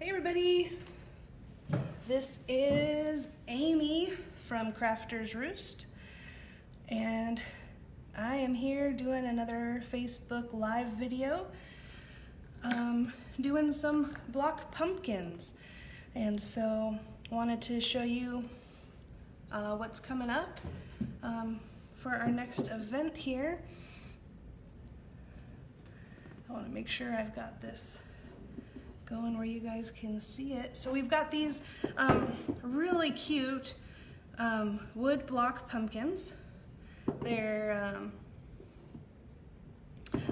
Hey everybody! This is Amy from Crafters Roost, and I am here doing another Facebook Live video, um, doing some block pumpkins. And so, wanted to show you uh, what's coming up um, for our next event here. I want to make sure I've got this going where you guys can see it. So we've got these um, really cute um, wood block pumpkins. They're, um,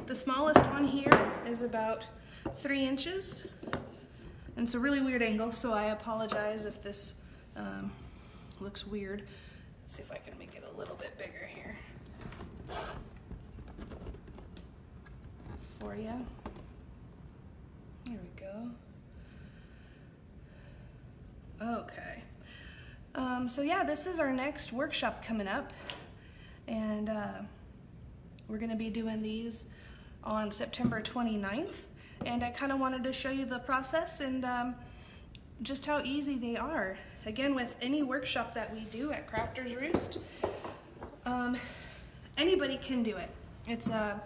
the smallest one here is about three inches. And it's a really weird angle, so I apologize if this um, looks weird. Let's see if I can make it a little bit bigger here for you. Here we go. Okay. Um, so yeah, this is our next workshop coming up. And uh, we're gonna be doing these on September 29th. And I kind of wanted to show you the process and um, just how easy they are. Again, with any workshop that we do at Crafters Roost, um, anybody can do it. It's uh,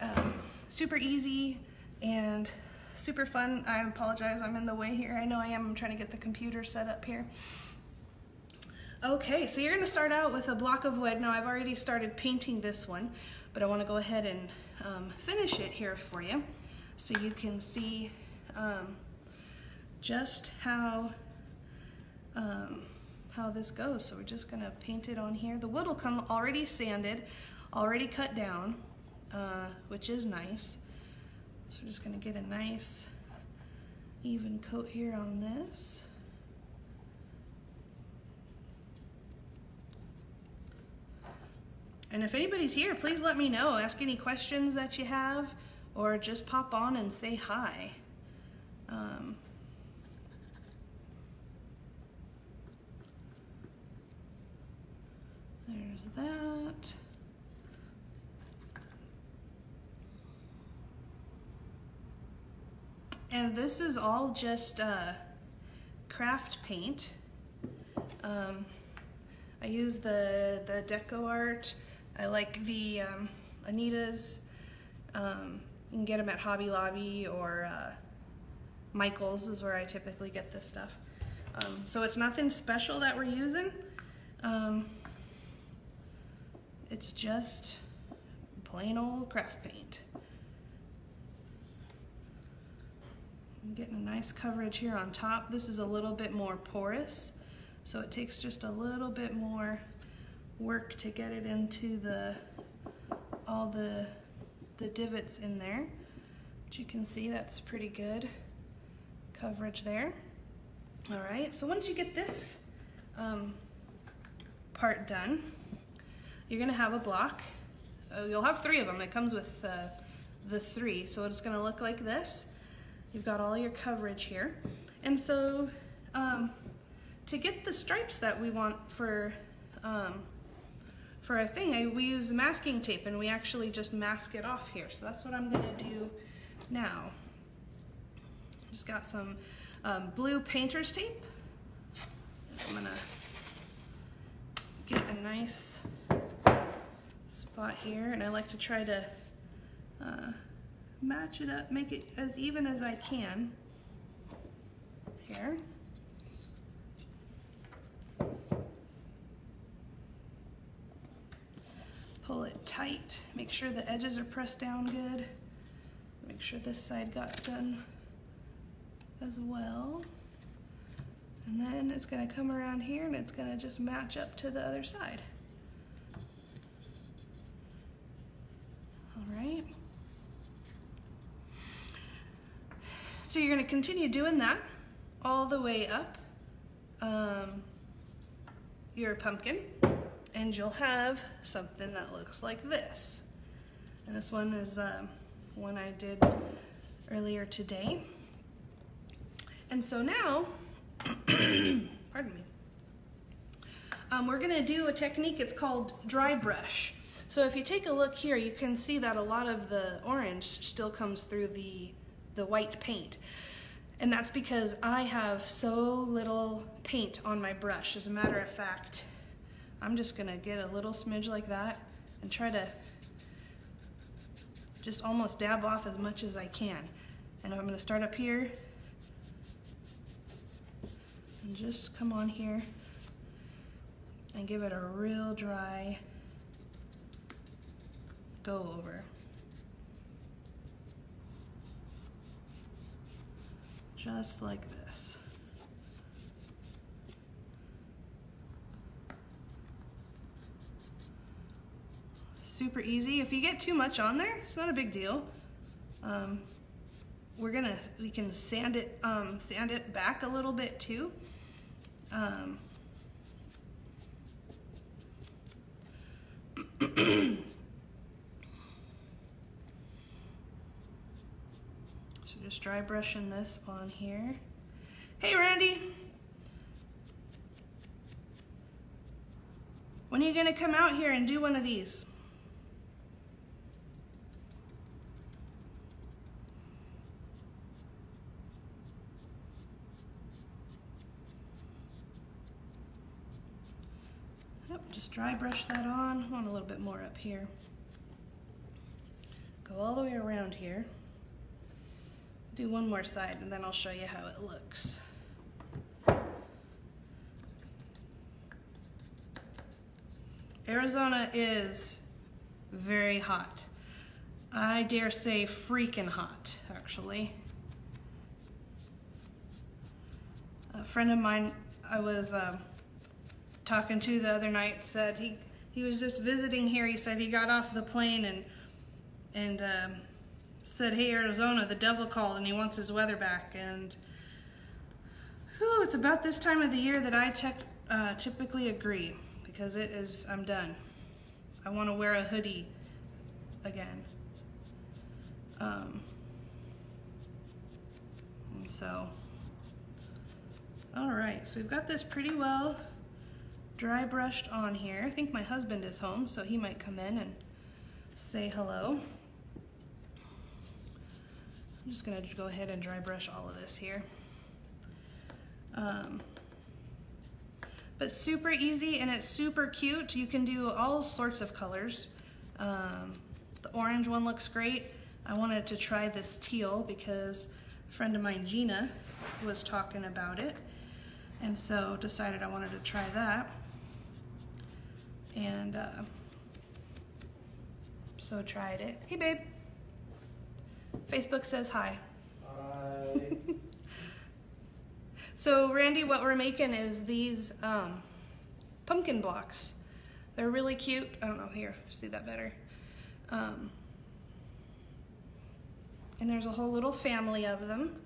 um, super easy and super fun. I apologize, I'm in the way here. I know I am. I'm trying to get the computer set up here. Okay, so you're gonna start out with a block of wood. Now I've already started painting this one, but I wanna go ahead and um, finish it here for you so you can see um, just how um, how this goes. So we're just gonna paint it on here. The wood will come already sanded, already cut down, uh, which is nice. So we're just gonna get a nice even coat here on this. And if anybody's here, please let me know. Ask any questions that you have or just pop on and say hi. Um, there's that. And this is all just uh, craft paint. Um, I use the, the Deco Art. I like the um, Anita's. Um, you can get them at Hobby Lobby or uh, Michael's is where I typically get this stuff. Um, so it's nothing special that we're using. Um, it's just plain old craft paint. I'm getting a nice coverage here on top. This is a little bit more porous, so it takes just a little bit more work to get it into the all the the divots in there. But you can see that's pretty good coverage there. All right, so once you get this um, part done, you're gonna have a block. Uh, you'll have three of them. It comes with uh, the three, so it's gonna look like this. You've got all your coverage here. And so um, to get the stripes that we want for um, for a thing, I, we use masking tape and we actually just mask it off here. So that's what I'm gonna do now. Just got some um, blue painter's tape. I'm gonna get a nice spot here and I like to try to uh, match it up, make it as even as I can here. Pull it tight, make sure the edges are pressed down good. Make sure this side got done as well. And then it's gonna come around here and it's gonna just match up to the other side. All right. So you're gonna continue doing that all the way up um, your pumpkin and you'll have something that looks like this. And this one is um, one I did earlier today. And so now, pardon me, um, we're gonna do a technique, it's called dry brush. So if you take a look here, you can see that a lot of the orange still comes through the the white paint. And that's because I have so little paint on my brush. As a matter of fact, I'm just gonna get a little smidge like that and try to just almost dab off as much as I can. And I'm gonna start up here and just come on here and give it a real dry go over. Just like this. Super easy. If you get too much on there, it's not a big deal. Um, we're gonna, we can sand it, um, sand it back a little bit too. Um, so just dry brushing this on here. Hey Randy! When are you gonna come out here and do one of these? just dry brush that on. Want a little bit more up here. Go all the way around here. Do one more side and then I'll show you how it looks. Arizona is very hot. I dare say freaking hot, actually. A friend of mine, I was um, talking to the other night said he he was just visiting here. He said he got off the plane and and um, said, "Hey Arizona, the devil called and he wants his weather back." And whew, it's about this time of the year that I uh, typically agree because it is I'm done. I want to wear a hoodie again. Um, so, all right, so we've got this pretty well dry brushed on here. I think my husband is home, so he might come in and say hello. I'm just gonna go ahead and dry brush all of this here. Um, but super easy and it's super cute. You can do all sorts of colors. Um, the orange one looks great. I wanted to try this teal because a friend of mine, Gina, was talking about it. And so decided I wanted to try that. And uh, so tried it. Hey, babe. Facebook says hi. Hi. so, Randy, what we're making is these um, pumpkin blocks. They're really cute. I don't know, here, see that better. Um, and there's a whole little family of them.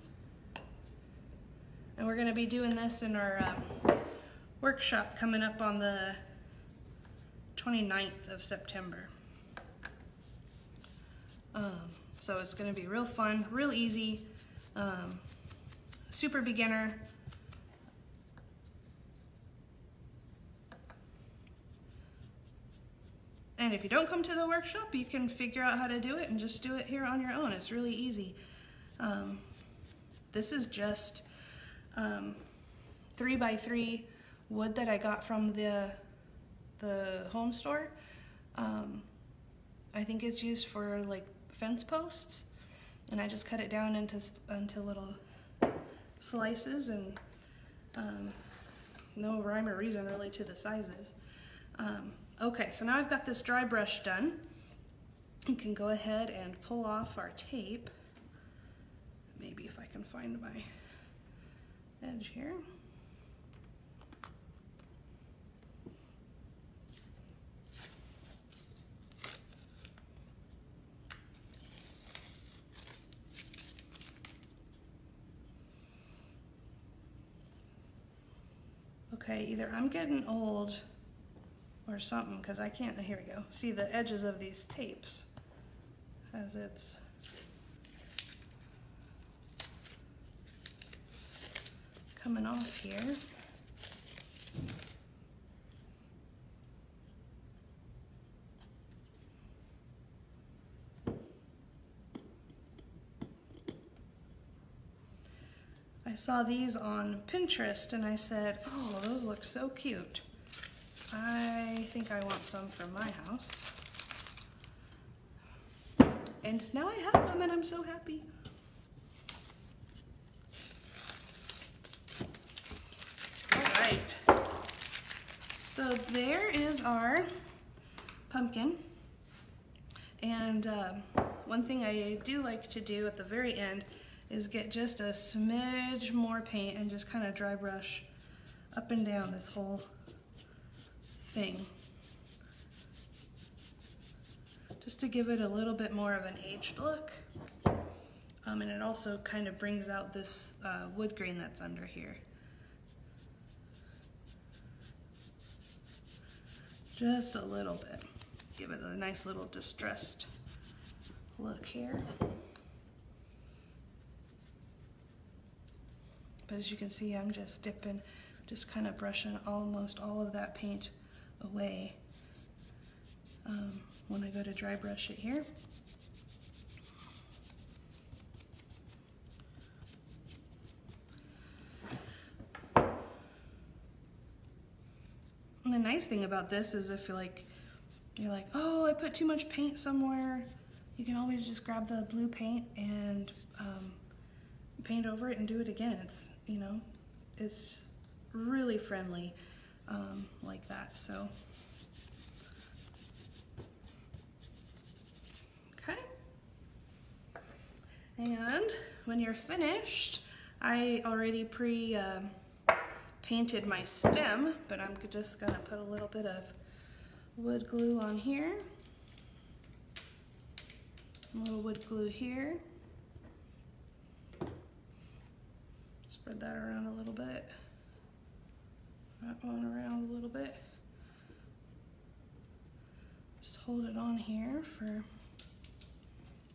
And we're going to be doing this in our um, workshop coming up on the 29th of September. Um, so it's going to be real fun, real easy, um, super beginner. And if you don't come to the workshop, you can figure out how to do it and just do it here on your own. It's really easy. Um, this is just um, three by three wood that I got from the the home store. Um, I think it's used for like fence posts, and I just cut it down into into little slices and um, no rhyme or reason really to the sizes. Um, okay, so now I've got this dry brush done. You can go ahead and pull off our tape. Maybe if I can find my edge here. Okay, either I'm getting old or something because I can't, here we go. See the edges of these tapes as it's coming off here. Saw these on Pinterest and I said, oh, those look so cute. I think I want some for my house. And now I have them and I'm so happy. All right. So there is our pumpkin. And um, one thing I do like to do at the very end is get just a smidge more paint and just kind of dry brush up and down this whole thing. Just to give it a little bit more of an aged look. Um, and it also kind of brings out this uh, wood grain that's under here. Just a little bit. Give it a nice little distressed look here. But as you can see, I'm just dipping, just kind of brushing almost all of that paint away um, when I go to dry brush it here. And the nice thing about this is if you're like, you're like, oh, I put too much paint somewhere, you can always just grab the blue paint and um, paint over it and do it again. It's, you know, it's really friendly um, like that, so. Okay. And when you're finished, I already pre uh, painted my stem, but I'm just gonna put a little bit of wood glue on here. A little wood glue here. Spread that around a little bit. That one around a little bit. Just hold it on here for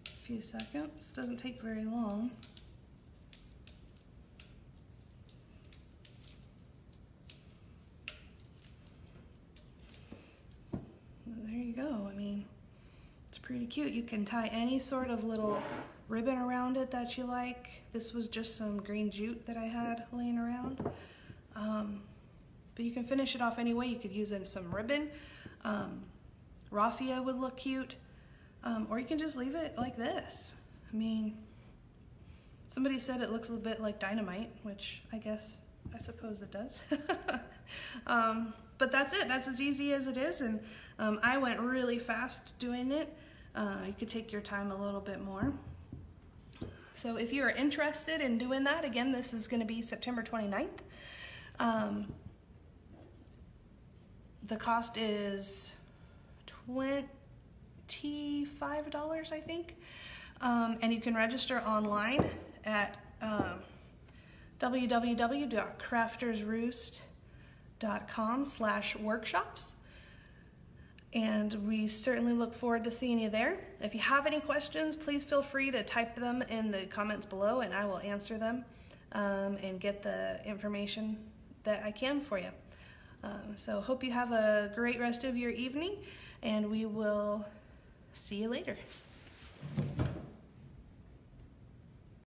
a few seconds. Doesn't take very long. there you go. I mean, it's pretty cute. You can tie any sort of little ribbon around it that you like. This was just some green jute that I had laying around. Um, but you can finish it off any way. You could use in some ribbon. Um, raffia would look cute. Um, or you can just leave it like this. I mean, somebody said it looks a bit like dynamite, which I guess, I suppose it does. um, but that's it. That's as easy as it is. And um, I went really fast doing it. Uh, you could take your time a little bit more. So if you are interested in doing that, again, this is going to be September 29th. Um, the cost is $25, I think. Um, and you can register online at um, www.craftersroost.com slash workshops and we certainly look forward to seeing you there. If you have any questions, please feel free to type them in the comments below and I will answer them um, and get the information that I can for you. Um, so hope you have a great rest of your evening and we will see you later.